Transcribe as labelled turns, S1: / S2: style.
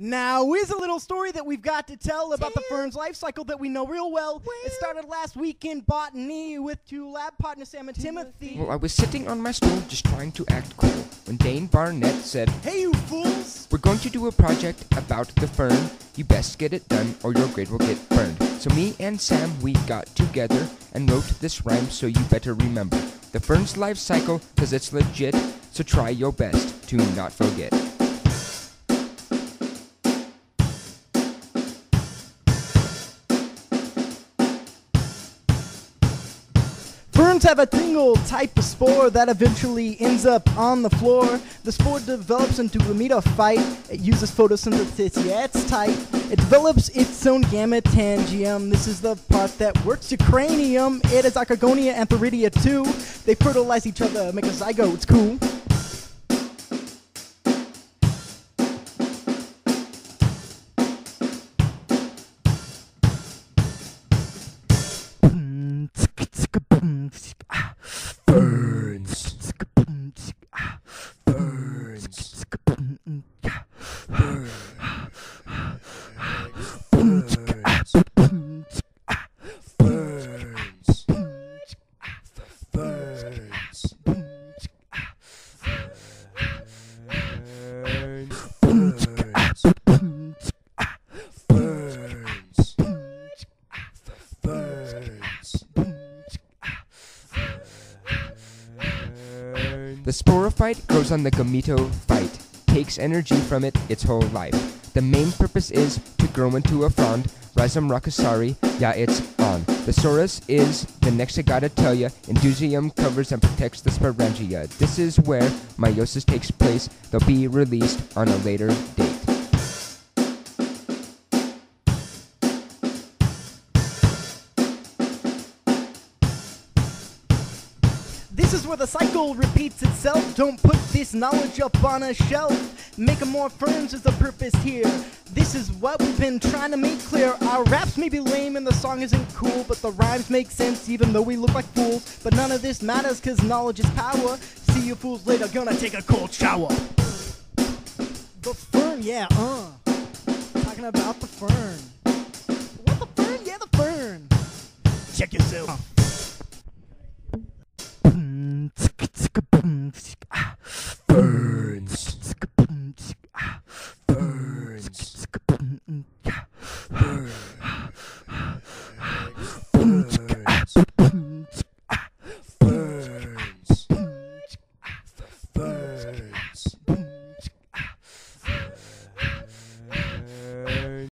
S1: Now, is a little story that we've got to tell about the fern's life cycle that we know real well. It started last week in botany with two lab partners, Sam and Timothy.
S2: Well, I was sitting on my stool just trying to act cool when Dane Barnett said,
S1: Hey, you fools!
S2: We're going to do a project about the fern. You best get it done or your grade will get burned. So me and Sam, we got together and wrote this rhyme so you better remember. The fern's life cycle, cause it's legit, so try your best to not forget.
S1: Ferns have a single type of spore that eventually ends up on the floor. The spore develops into a gametophyte. It uses photosynthesis, yeah, it's tight. It develops its own gametangium. This is the part that works your cranium. It is Archegonia and Antheridia too. They fertilize each other, make a zygote, it's cool.
S2: The sporophyte grows on the gametophyte, takes energy from it its whole life. The main purpose is grow into a frond, Rhizome rhacosari, yeah, it's on. The sorus is, the next I gotta tell ya, Indusium covers and protects the sporangia. This is where meiosis takes place. They'll be released on a later date.
S1: This is where the cycle repeats itself. Don't put this knowledge up on a shelf. Making more ferns is the purpose here. This is what we've been trying to make clear. Our raps may be lame and the song isn't cool, but the rhymes make sense even though we look like fools. But none of this matters cause knowledge is power. See you fools later, gonna take a cold shower. The fern, yeah, uh. Talking about the fern. What the fern? Yeah, the fern. Check yourself.
S2: Burns.